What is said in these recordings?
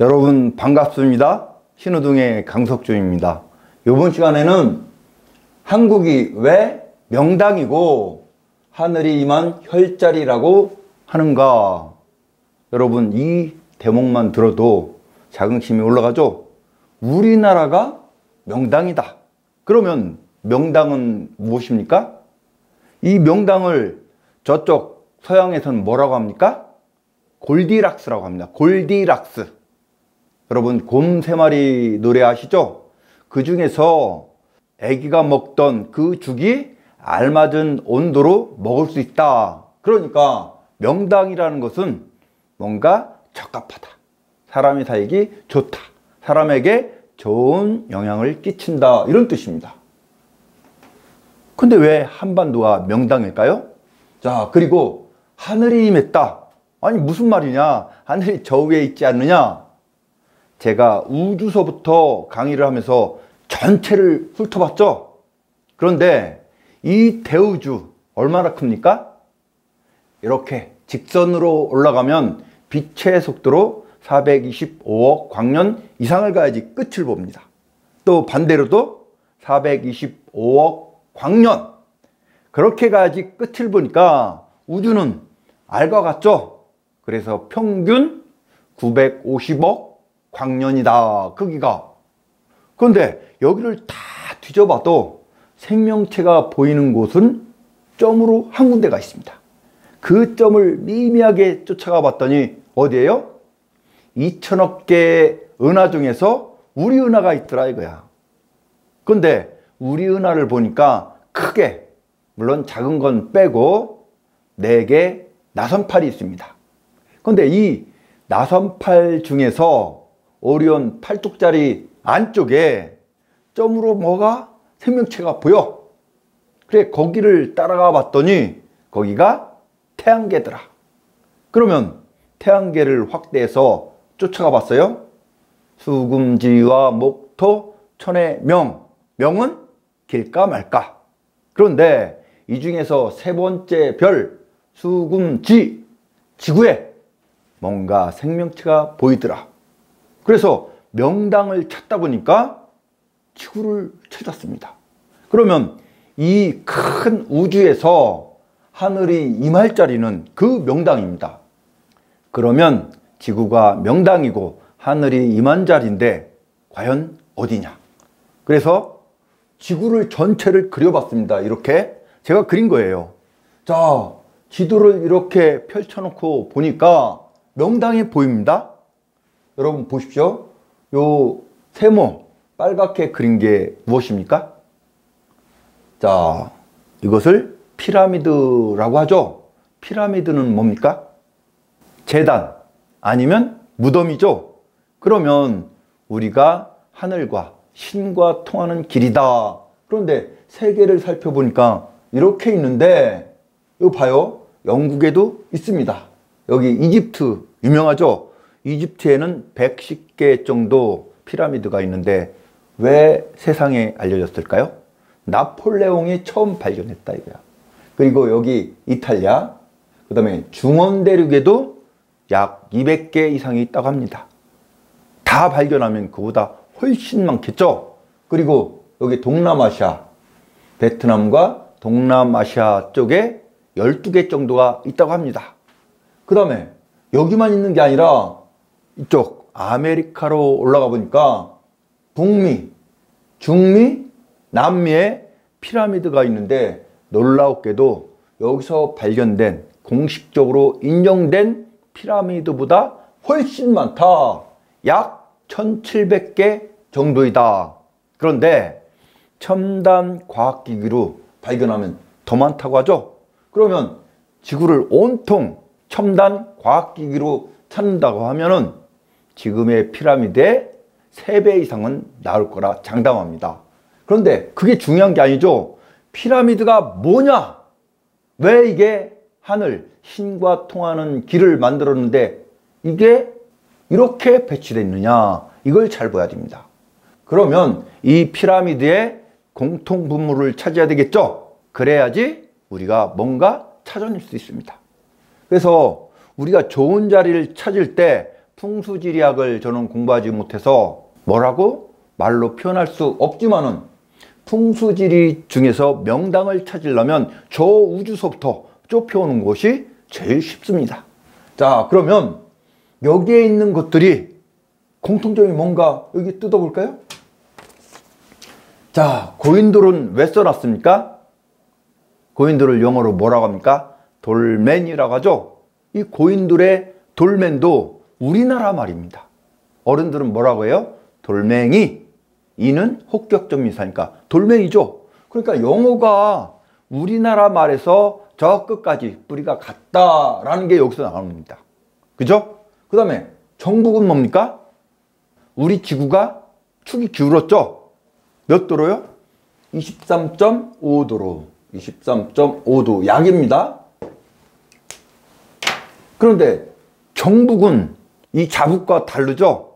여러분 반갑습니다. 신호등의 강석준입니다. 이번 시간에는 한국이 왜 명당이고 하늘이 임한 혈자리라고 하는가 여러분 이 대목만 들어도 자긍심이 올라가죠? 우리나라가 명당이다. 그러면 명당은 무엇입니까? 이 명당을 저쪽 서양에서는 뭐라고 합니까? 골디락스라고 합니다. 골디락스. 여러분 곰 세 마리 노래 아시죠? 그 중에서 아기가 먹던 그 죽이 알맞은 온도로 먹을 수 있다. 그러니까 명당이라는 것은 뭔가 적합하다. 사람이 살기 좋다. 사람에게 좋은 영향을 끼친다. 이런 뜻입니다. 근데 왜 한반도가 명당일까요? 자, 그리고 하늘이 임했다. 아니, 무슨 말이냐? 하늘이 저 위에 있지 않느냐? 제가 우주서부터 강의를 하면서 전체를 훑어봤죠? 그런데 이 대우주 얼마나 큽니까? 이렇게 직선으로 올라가면 빛의 속도로 425억 광년 이상을 가야지 끝을 봅니다. 또 반대로도 425억 광년 그렇게 가야지 끝을 보니까 우주는 알과 같죠? 그래서 평균 950억 광년이다. 크기가. 그런데 여기를 다 뒤져봐도 생명체가 보이는 곳은 점으로 한 군데가 있습니다. 그 점을 미미하게 쫓아가 봤더니 어디에요? 2천억 개의 은하 중에서 우리 은하가 있더라 이거야. 근데 우리 은하를 보니까 크게 물론 작은 건 빼고 4개 나선팔이 있습니다. 근데 이 나선팔 중에서 오리온 팔뚝자리 안쪽에 점으로 뭐가 생명체가 보여 그래 거기를 따라가 봤더니 거기가 태양계더라. 그러면 태양계를 확대해서 쫓아가 봤어요. 수금지와 목토, 천의 명. 명은 길까 말까. 그런데 이 중에서 세 번째 별, 수금지, 지구에 뭔가 생명체가 보이더라. 그래서 명당을 찾다 보니까 지구를 찾았습니다. 그러면 이 큰 우주에서 하늘이 임할 자리는 그 명당입니다. 그러면 지구가 명당이고 하늘이 임한 자리인데 과연 어디냐? 그래서 지구를 전체를 그려봤습니다. 이렇게 제가 그린 거예요. 자, 지도를 이렇게 펼쳐놓고 보니까 명당이 보입니다. 여러분 보십시오. 요 세모 빨갛게 그린 게 무엇입니까? 자, 이것을 피라미드라고 하죠. 피라미드는 뭡니까? 재단 아니면 무덤이죠. 그러면 우리가 하늘과 신과 통하는 길이다. 그런데 세계를 살펴보니까 이렇게 있는데 이거 봐요. 영국에도 있습니다. 여기 이집트 유명하죠. 이집트에는 110개 정도 피라미드가 있는데 왜 세상에 알려졌을까요? 나폴레옹이 처음 발견했다 이거야. 그리고 여기 이탈리아, 그 다음에 중원대륙에도 약 200개 이상이 있다고 합니다. 다 발견하면 그보다 훨씬 많겠죠? 그리고 여기 동남아시아, 베트남과 동남아시아 쪽에 12개 정도가 있다고 합니다. 그 다음에 여기만 있는 게 아니라 이쪽 아메리카로 올라가 보니까 북미, 중미, 남미에 피라미드가 있는데 놀라웠게도 여기서 발견된 공식적으로 인정된 피라미드보다 훨씬 많다. 약 1700개 정도이다. 그런데 첨단 과학기기로 발견하면 더 많다고 하죠. 그러면 지구를 온통 첨단 과학기기로 찾는다고 하면은 지금의 피라미드의 3배 이상은 나올 거라 장담합니다. 그런데 그게 중요한 게 아니죠. 피라미드가 뭐냐? 왜 이게 하늘, 신과 통하는 길을 만들었는데 이게 이렇게 배치되어 있느냐? 이걸 잘 봐야 됩니다. 그러면 이 피라미드의 공통 분모를 찾아야 되겠죠? 그래야지 우리가 뭔가 찾아낼 수 있습니다. 그래서 우리가 좋은 자리를 찾을 때 풍수지리학을 저는 공부하지 못해서 뭐라고 말로 표현할 수 없지만은 풍수지리 중에서 명당을 찾으려면 저 우주서부터 좁혀오는 것이 제일 쉽습니다. 자, 그러면 여기에 있는 것들이 공통점이 뭔가 여기 뜯어볼까요? 자, 고인돌은 왜 써놨습니까? 고인돌을 영어로 뭐라고 합니까? 돌맨이라고 하죠. 이 고인돌의 돌맨도 우리나라 말입니다. 어른들은 뭐라고 해요? 돌멩이. 이는 혹격점미사니까 돌멩이죠. 그러니까 영어가 우리나라 말에서 저 끝까지 뿌리가 같다라는 게 여기서 나옵니다. 그죠? 그 다음에 정북은 뭡니까? 우리 지구가 축이 기울었죠? 몇 도로요? 23.5도로. 23.5도. 약입니다. 그런데 정북은 이 자북과 다르죠?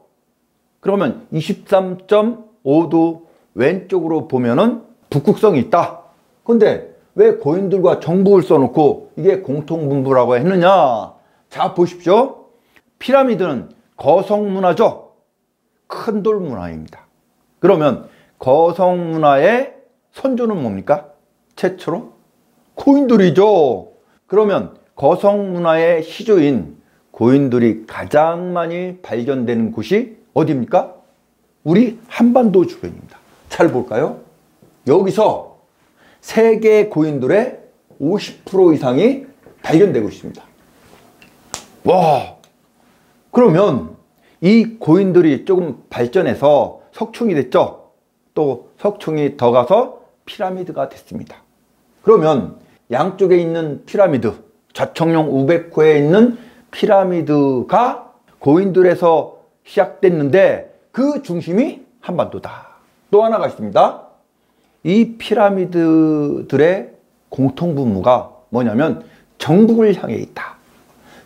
그러면 23.5도 왼쪽으로 보면은 북극성이 있다. 근데 왜 고인들과 정북을 써놓고 이게 공통분부라고 했느냐? 자, 보십시오. 피라미드는 거성문화죠. 큰 돌 문화입니다. 그러면 거성문화의 선조는 뭡니까? 최초로? 고인돌이죠. 그러면 거성문화의 시조인 고인돌이 가장 많이 발견되는 곳이 어디입니까? 우리 한반도 주변입니다. 잘 볼까요? 여기서 세계 고인돌의 50% 이상이 발견되고 있습니다. 와, 그러면 이 고인돌이 조금 발전해서 석충이 됐죠? 또 석충이 더 가서 피라미드가 됐습니다. 그러면 양쪽에 있는 피라미드, 좌청룡 우백호에 있는 피라미드가 고인돌에서 시작됐는데 그 중심이 한반도다. 또 하나가 있습니다. 이 피라미드들의 공통분모가 뭐냐면 정북을 향해 있다.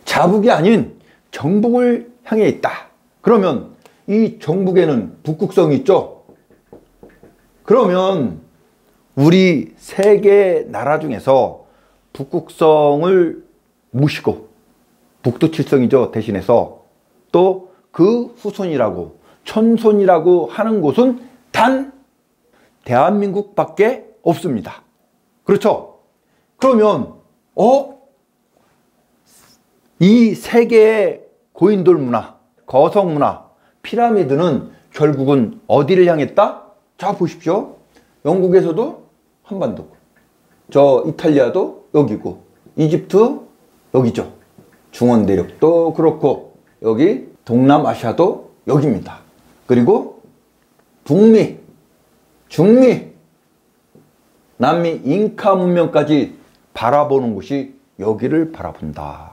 자북이 아닌 정북을 향해 있다. 그러면 이 정북에는 북극성이 있죠? 그러면 우리 세계 나라 중에서 북극성을 무시고 북두칠성이죠 대신해서 또 그 후손이라고 천손이라고 하는 곳은 단 대한민국밖에 없습니다. 그렇죠? 그러면 어? 이 세계의 고인돌 문화, 거성 문화, 피라미드는 결국은 어디를 향했다? 자 보십시오. 영국에서도 한반도고 저 이탈리아도 여기고 이집트 여기죠. 중원대륙도 그렇고 여기 동남아시아도 여기입니다. 그리고 북미, 중미, 남미 잉카 문명까지 바라보는 곳이 여기를 바라본다.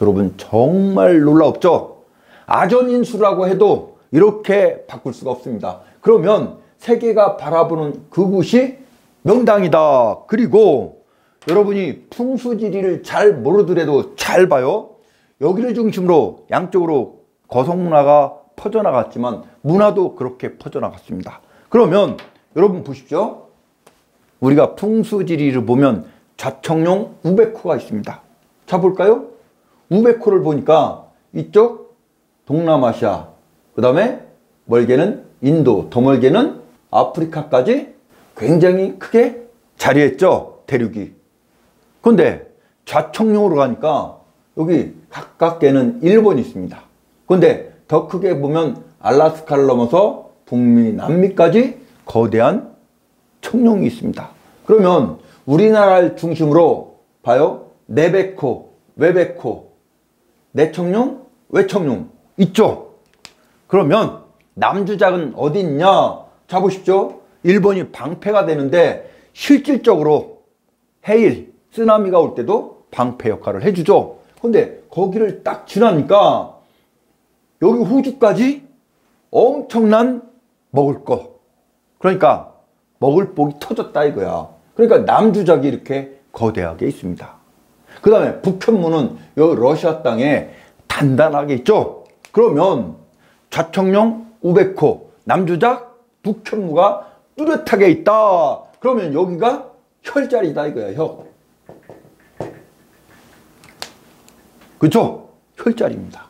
여러분 정말 놀라웠죠? 아전인수라고 해도 이렇게 바꿀 수가 없습니다. 그러면 세계가 바라보는 그곳이 명당이다. 그리고 여러분이 풍수지리를 잘 모르더라도 잘 봐요. 여기를 중심으로 양쪽으로 거성문화가 퍼져나갔지만 문화도 그렇게 퍼져나갔습니다. 그러면 여러분 보십시오. 우리가 풍수지리를 보면 좌청룡 우백호가 있습니다. 자 볼까요? 우백호를 보니까 이쪽 동남아시아 그 다음에 멀게는 인도 더 멀게는 아프리카까지 굉장히 크게 자리했죠 대륙이 근데 좌청룡으로 가니까 여기 가깝게는 일본이 있습니다. 근데 더 크게 보면 알라스카를 넘어서 북미 남미까지 거대한 청룡이 있습니다. 그러면 우리나라를 중심으로 봐요. 네베코 외베코. 내청룡 외청룡 있죠? 그러면 남주작은 어디 있냐? 자 보십시오. 일본이 방패가 되는데 실질적으로 해일, 쓰나미가 올 때도 방패 역할을 해주죠. 근데 거기를 딱 지나니까 여기 호주까지 엄청난 먹을 거. 그러니까 먹을 복이 터졌다 이거야. 그러니까 남주작이 이렇게 거대하게 있습니다. 그 다음에 북현무는 여기 러시아 땅에 단단하게 있죠. 그러면 좌청룡 우백호, 남주작, 북현무가 뚜렷하게 있다. 그러면 여기가 혈자리다 이거야, 혈. 그죠? 혈자리입니다.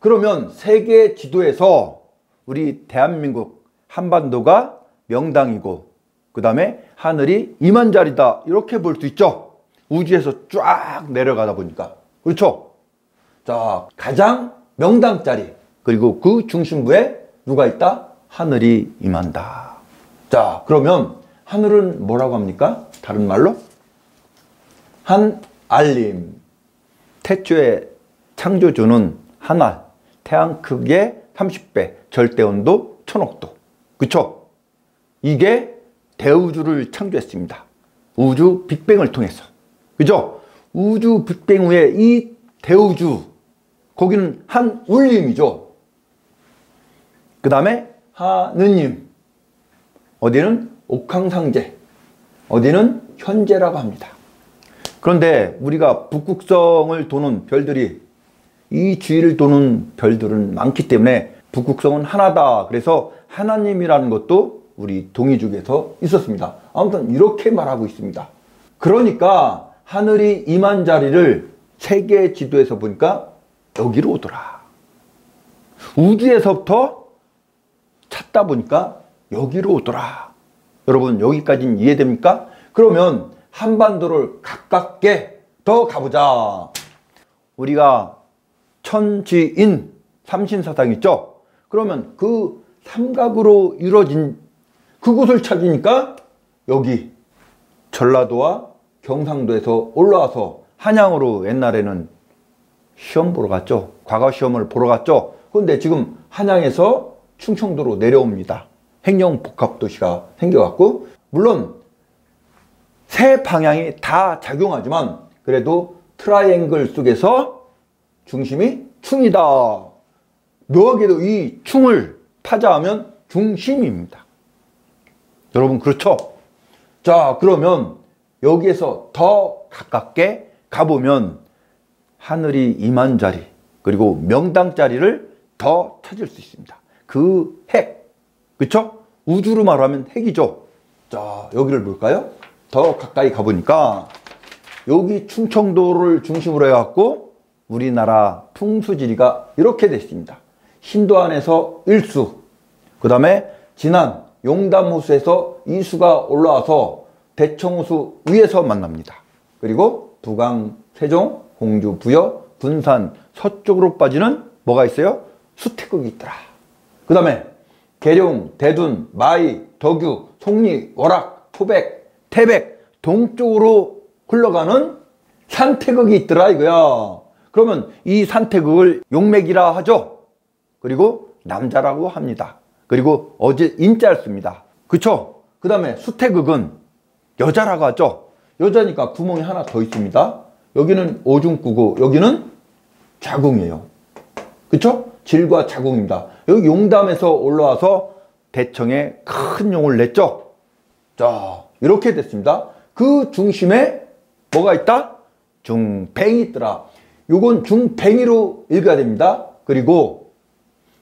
그러면 세계 지도에서 우리 대한민국 한반도가 명당이고 그 다음에 하늘이 이만자리다 이렇게 볼 수 있죠. 우주에서 쫙 내려가다 보니까 그렇죠. 자 가장 명당짜리 그리고 그 중심부에 누가 있다? 하늘이 임한다. 자 그러면 하늘은 뭐라고 합니까? 다른 말로 한 알림 태초의 창조주는 하늘 태양 크기의 30배 절대온도 천억도 그쵸? 이게 대우주를 창조했습니다. 우주 빅뱅을 통해서. 그죠? 우주 빅뱅 후에 이 대우주, 거기는 한 울림이죠. 그 다음에 하느님, 어디는 옥황상제, 어디는 현재라고 합니다. 그런데 우리가 북극성을 도는 별들이 이 주위를 도는 별들은 많기 때문에 북극성은 하나다. 그래서 하나님이라는 것도 우리 동이족에서 있었습니다. 아무튼 이렇게 말하고 있습니다. 그러니까 하늘이 임한 자리를 세계 지도에서 보니까 여기로 오더라. 우주에서부터 찾다 보니까 여기로 오더라. 여러분 여기까지는 이해됩니까? 그러면 한반도를 가깝게 더 가보자. 우리가 천지인 삼신사상 있죠? 그러면 그 삼각으로 이루어진 그곳을 찾으니까 여기 전라도와 경상도에서 올라와서 한양으로 옛날에는 시험 보러 갔죠. 과거 시험을 보러 갔죠. 그런데 지금 한양에서 충청도로 내려옵니다. 행정복합도시가 생겨갖고 물론 세 방향이 다 작용하지만 그래도 트라이앵글 속에서 중심이 충이다. 묘하게도 이 충을 타자하면 중심입니다. 여러분 그렇죠? 자 그러면 여기에서 더 가깝게 가보면 하늘이 임한 자리 그리고 명당 자리를 더 찾을 수 있습니다. 그 핵, 그쵸? 우주로 말하면 핵이죠. 자 여기를 볼까요? 더 가까이 가보니까 여기 충청도를 중심으로 해갖고 우리나라 풍수지리가 이렇게 됐습니다. 신도안에서 일수, 그 다음에 진안, 용담호수에서 이수가 올라와서 대청호수 위에서 만납니다. 그리고 부강, 세종, 공주, 부여, 군산, 서쪽으로 빠지는 뭐가 있어요? 수태극이 있더라. 그 다음에 계룡, 대둔, 마이, 덕유, 속리, 월악, 소백, 태백, 동쪽으로 흘러가는 산태극이 있더라 이거야. 그러면 이 산태극을 용맥이라 하죠. 그리고 남자라고 합니다. 그리고 어제 인자를 씁니다. 그쵸? 그 다음에 수태극은 여자라고 하죠. 여자니까 구멍이 하나 더 있습니다. 여기는 오중구고 여기는 자궁이에요. 그쵸? 질과 자궁입니다. 여기 용담에서 올라와서 대청에 큰 용을 냈죠. 자, 이렇게 됐습니다. 그 중심에 뭐가 있다? 중뱅이 있더라. 요건 중뱅이로 읽어야 됩니다. 그리고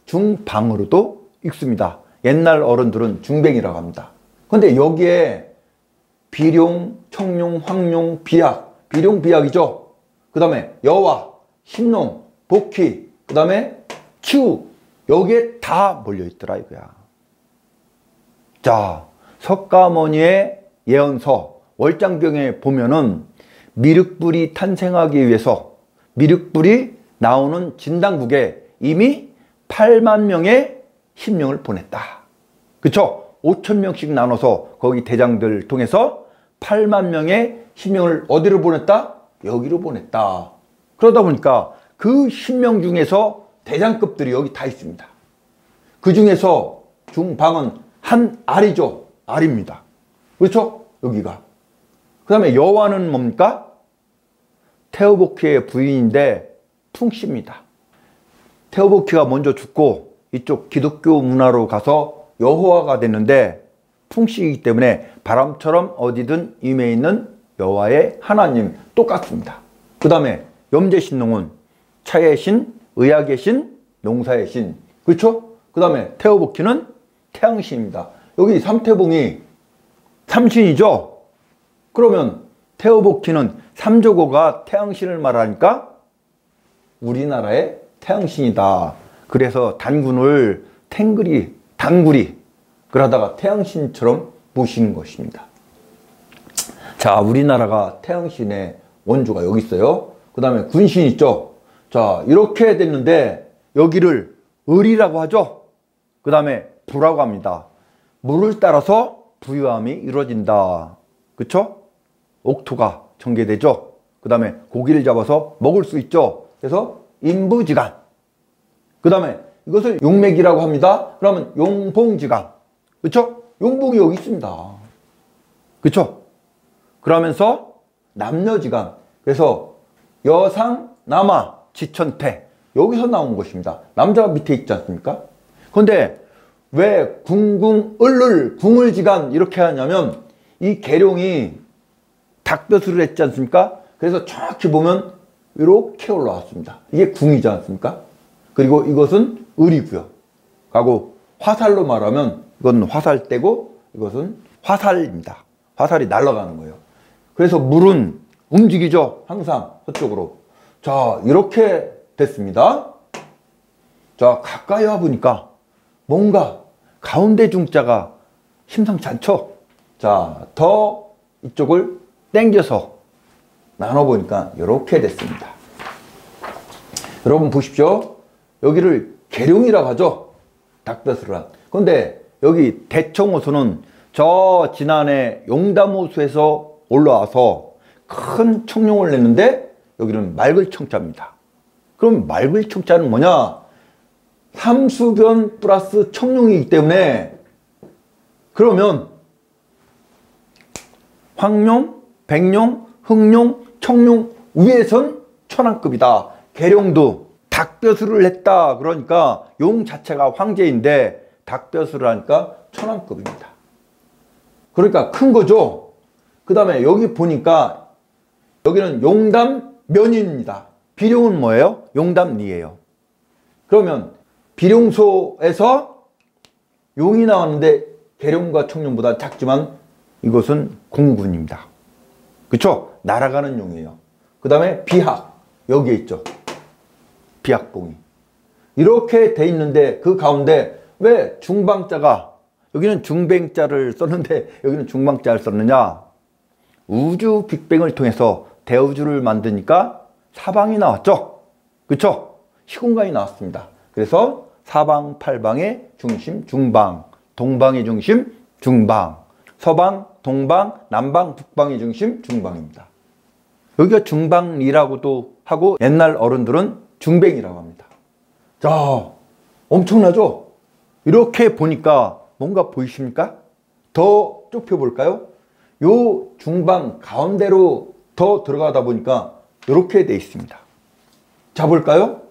중방으로도 읽습니다. 옛날 어른들은 중뱅이라고 합니다. 근데 여기에 비룡, 청룡, 황룡, 비약, 비룡, 비약이죠. 그 다음에 여와, 신농, 복희, 그 다음에 치우, 여기에 다 몰려있더라 이거야. 자, 석가모니의 예언서 월장경에 보면은 미륵불이 탄생하기 위해서 미륵불이 나오는 진당국에 이미 8만 명의 신명을 보냈다. 그쵸? 5천 명씩 나눠서 거기 대장들 통해서 8만 명의 신명을 어디로 보냈다? 여기로 보냈다. 그러다 보니까 그 신명 중에서 대장급들이 여기 다 있습니다. 그 중에서 중방은 한 알이죠. 알입니다. 그렇죠? 여기가. 그 다음에 여와는 뭡니까? 테오보키의 부인인데 풍씨입니다. 테오보키가 먼저 죽고 이쪽 기독교 문화로 가서 여호와가 됐는데 풍씨이기 때문에 바람처럼 어디든 임해 있는 여호와의 하나님 똑같습니다. 그 다음에 염제신농은 차의 신, 의학의 신, 농사의 신 그렇죠? 그 다음에 태어복희는 태양신입니다. 여기 삼태봉이 삼신이죠? 그러면 태어복희는 삼조고가 태양신을 말하니까 우리나라의 태양신이다. 그래서 단군을 탱글이, 단구리, 그러다가 태양신처럼 모시는 것입니다. 자, 우리나라가 태양신의 원조가 여기 있어요. 그 다음에 군신 있죠. 자, 이렇게 됐는데 여기를 을이라고 하죠. 그 다음에 부라고 합니다. 물을 따라서 부유함이 이루어진다. 그쵸? 옥토가 전개되죠. 그 다음에 고기를 잡아서 먹을 수 있죠. 그래서 인부지간. 그 다음에 이것을 용맥이라고 합니다. 그러면 용봉지간. 그쵸? 용봉이 여기 있습니다. 그쵸? 그러면서 남녀지간. 그래서 여상, 남아, 지천태. 여기서 나온 것입니다. 남자가 밑에 있지 않습니까? 그런데 왜 궁궁, 을을, 궁을지간 이렇게 하냐면 이 계룡이 닭벼슬을 했지 않습니까? 그래서 정확히 보면 이렇게 올라왔습니다. 이게 궁이지 않습니까? 그리고 이것은 을이고요. 하고 화살로 말하면 이건 화살대고 이것은 화살입니다. 화살이 날아가는 거예요. 그래서 물은 움직이죠. 항상 서쪽으로. 자 이렇게 됐습니다. 자 가까이 와보니까 뭔가 가운데 중자가 심상치 않죠. 자 더 이쪽을 당겨서 나눠보니까 이렇게 됐습니다. 여러분 보십시오. 여기를 계룡이라고 하죠. 닭벼슬을 그런데 여기 대청호수는 저 지난해 용담호수에서 올라와서 큰 청룡을 냈는데 여기는 맑을 청자입니다. 그럼 맑을 청자는 뭐냐? 삼수변 플러스 청룡이기 때문에 그러면 황룡, 백룡, 흑룡, 청룡 위에선 천왕급이다. 계룡도 닭벼슬을 했다. 그러니까 용 자체가 황제인데 닭벼슬을 하니까 천왕급입니다. 그러니까 큰 거죠. 그 다음에 여기 보니까 여기는 용담 면입니다. 비룡은 뭐예요? 용담리예요. 그러면 비룡소에서 용이 나왔는데 계룡과 청룡보다 작지만 이것은 공군입니다. 그렇죠? 날아가는 용이에요. 그 다음에 비학 여기에 있죠. 비학봉이 이렇게 돼 있는데 그 가운데 왜 중방자가 여기는 중뱅자를 썼는데 여기는 중방자를 썼느냐 우주 빅뱅을 통해서 대우주를 만드니까 사방이 나왔죠 그쵸 시공간이 나왔습니다 그래서 사방 팔방의 중심 중방 동방의 중심 중방 서방 동방 남방 북방의 중심 중방입니다 여기가 중방리라고도 하고 옛날 어른들은 중뱅이라고 합니다 자 엄청나죠 이렇게 보니까 뭔가 보이십니까? 더 좁혀볼까요? 요 중방 가운데로 더 들어가다 보니까 이렇게 돼 있습니다. 자 볼까요?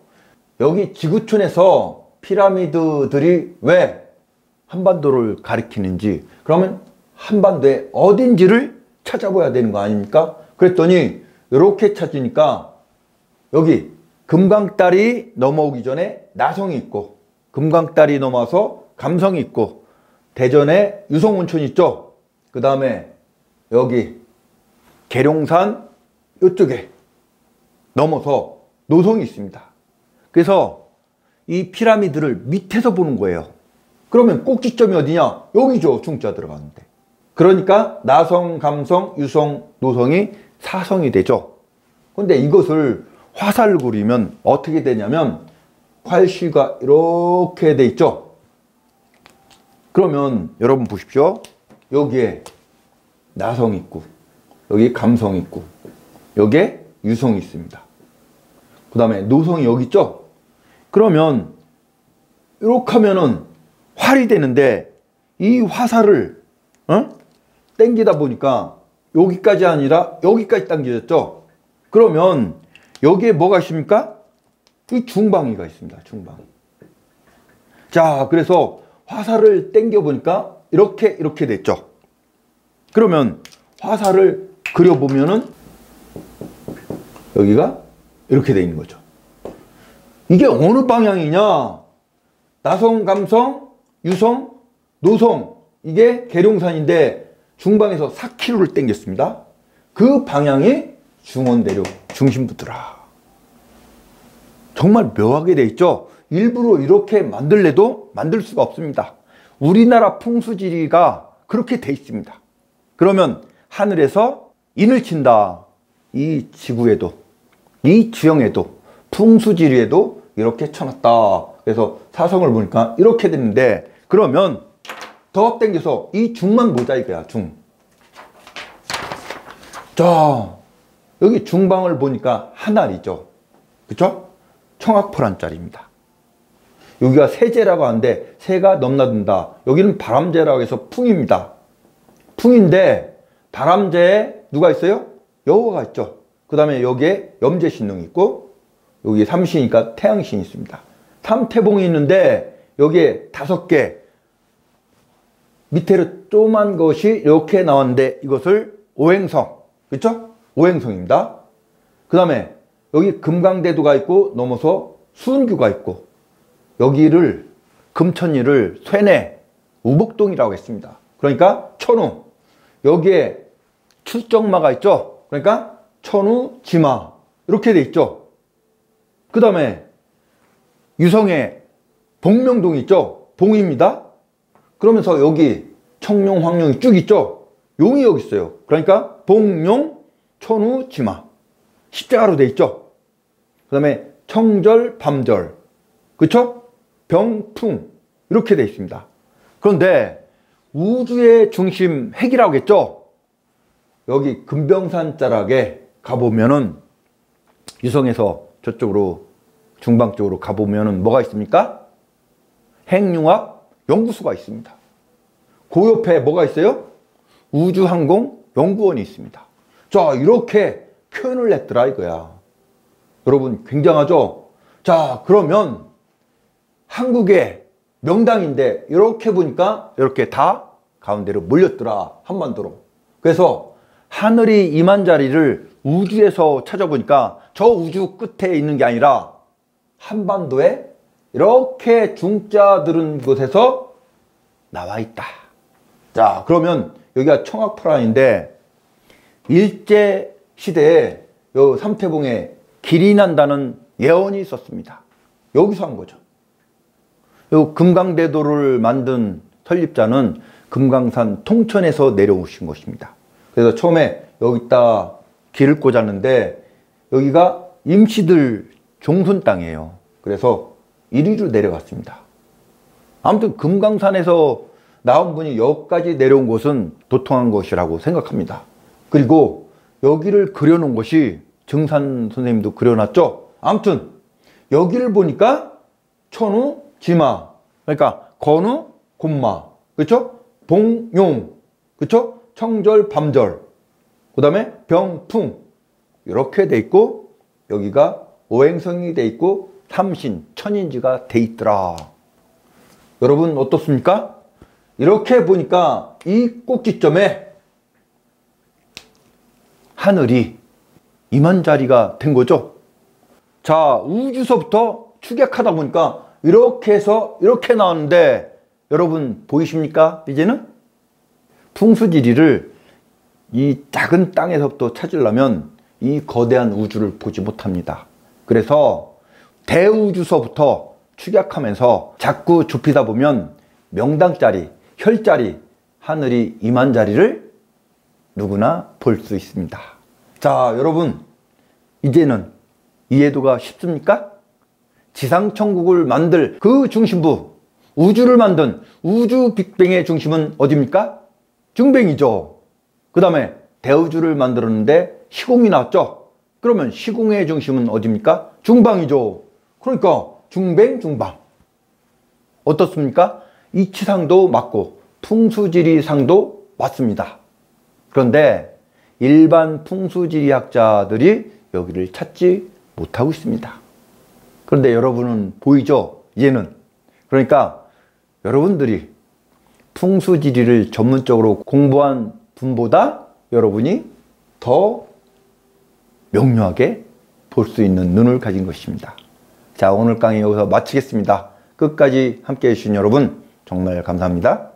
여기 지구촌에서 피라미드들이 왜 한반도를 가리키는지 그러면 한반도에 어딘지를 찾아봐야 되는 거 아닙니까? 그랬더니 이렇게 찾으니까 여기 금강달이 넘어오기 전에 나성이 있고 금강달이 넘어서 감성이 있고 대전에 유성온천 있죠. 그 다음에 여기 계룡산 이쪽에 넘어서 노성이 있습니다. 그래서 이 피라미드를 밑에서 보는 거예요. 그러면 꼭지점이 어디냐? 여기죠. 중자 들어가는데. 그러니까 나성, 감성, 유성, 노성이 사성이 되죠. 근데 이것을 화살 그리면 어떻게 되냐면 활시가 이렇게 돼 있죠. 그러면 여러분 보십시오. 여기에 나성 있고 여기 감성 있고 여기에 유성이 있습니다. 그 다음에 노성이 여기 있죠. 그러면 이렇게 하면은 활이 되는데 이 화살을 어? 땡기다 보니까 여기까지 아니라 여기까지 당겨졌죠. 그러면 여기에 뭐가 있습니까? 이 중방이가 있습니다. 중방. 자, 그래서 화살을 땡겨 보니까 이렇게 이렇게 됐죠. 그러면 화살을 그려 보면은 여기가 이렇게 돼 있는 거죠. 이게 어느 방향이냐? 나성, 감성, 유성, 노성 이게 계룡산인데 중방에서 4km를 땡겼습니다. 그 방향이 중원대륙 중심부더라. 정말 묘하게 돼 있죠. 일부러 이렇게 만들래도 만들 수가 없습니다. 우리나라 풍수지리가 그렇게 돼 있습니다. 그러면 하늘에서 인을 친다. 이 지구에도 이 지형에도 풍수지리에도 이렇게 쳐놨다. 그래서 사성을 보니까 이렇게 됐는데 그러면 더 땡겨서 이 중만 보자 이거야 중. 자 여기 중방을 보니까 하나이죠. 그쵸? 청학포란짜리입니다. 여기가 세제라고 하는데 새가 넘나든다. 여기는 바람제라고 해서 풍입니다. 풍인데 바람제에 누가 있어요? 여호가 있죠. 그 다음에 여기에 염제신능이 있고 여기에 삼신이니까 태양신이 있습니다. 삼태봉이 있는데 여기에 다섯 개 밑에로 조그만 것이 이렇게 나왔는데 이것을 오행성 그렇죠? 오행성입니다. 그 다음에 여기 금강대도가 있고 넘어서 수은규가 있고 여기를 금천리를 쇠내 우복동이라고 했습니다. 그러니까 천우 여기에 출정마가 있죠. 그러니까 천우 지마 이렇게 돼 있죠. 그 다음에 유성에 봉명동이 있죠. 봉입니다. 그러면서 여기 청룡, 황룡이 쭉 있죠. 용이 여기 있어요. 그러니까 봉용, 천우, 지마 십자가로 돼 있죠. 그 다음에 청절, 밤절 그쵸? 병풍 이렇게 돼 있습니다. 그런데 우주의 중심 핵이라고 했죠? 여기 금병산 자락에 가보면은 유성에서 저쪽으로 중방 쪽으로 가보면은 뭐가 있습니까? 핵융합 연구소가 있습니다. 그 옆에 뭐가 있어요? 우주항공 연구원이 있습니다. 자 이렇게 표현을 했더라 이거야. 여러분 굉장하죠? 자 그러면 한국의 명당인데 이렇게 보니까 이렇게 다 가운데로 몰렸더라 한반도로. 그래서 하늘이 임한 자리를 우주에서 찾아보니까 저 우주 끝에 있는 게 아니라 한반도에 이렇게 중자 들은 곳에서 나와 있다. 자 그러면 여기가 청학포란인데 일제 시대에 요 삼태봉에 길이 난다는 예언이 있었습니다. 여기서 한 거죠. 요 금강대도를 만든 설립자는 금강산 통천에서 내려오신 것입니다. 그래서 처음에 여기다 길을 꽂았는데 여기가 임시들 종순 땅이에요. 그래서 이리로 내려갔습니다. 아무튼 금강산에서 나온 분이 여기까지 내려온 곳은 도통한 것이라고 생각합니다. 그리고 여기를 그려놓은 것이 정산 선생님도 그려놨죠. 아무튼 여기를 보니까 천우, 지마, 그러니까 건우, 곤마, 그렇죠? 봉용, 그렇죠? 청절, 밤절, 그 다음에 병풍 이렇게 돼 있고 여기가 오행성이 돼 있고 삼신, 천인지가 돼 있더라. 여러분 어떻습니까? 이렇게 보니까 이 꼭지점에 하늘이 이만자리가 된 거죠. 자 우주서부터 축약하다 보니까 이렇게 해서 이렇게 나왔는데 여러분 보이십니까? 이제는 풍수지리를 이 작은 땅에서부터 찾으려면 이 거대한 우주를 보지 못합니다. 그래서 대우주서부터 축약하면서 자꾸 좁히다 보면 명당짜리, 혈짜리, 하늘이 임한 자리를 누구나 볼 수 있습니다. 자, 여러분, 이제는 이해도가 쉽습니까? 지상천국을 만들 그 중심부, 우주를 만든 우주 빅뱅의 중심은 어디입니까? 중뱅이죠. 그 다음에 대우주를 만들었는데 시공이 나왔죠. 그러면 시공의 중심은 어디입니까? 중방이죠. 그러니까 중뱅, 중방. 어떻습니까? 이치상도 맞고 풍수지리상도 맞습니다. 그런데 일반 풍수지리학자들이 여기를 찾지 못하고 있습니다. 그런데 여러분은 보이죠? 이제는. 그러니까 여러분들이 풍수지리를 전문적으로 공부한 분보다 여러분이 더 명료하게 볼 수 있는 눈을 가진 것입니다. 자, 오늘 강의 여기서 마치겠습니다. 끝까지 함께 해 주신 여러분 정말 감사합니다.